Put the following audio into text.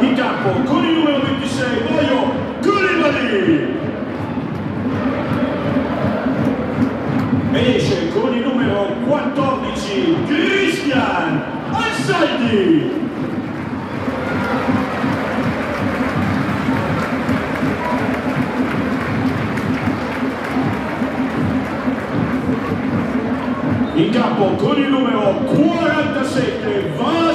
In campo con il numero 26 Mario Koulibaly. Ed esce con il numero 14 Christian Ansaldi. In campo con il numero 47 Vasileios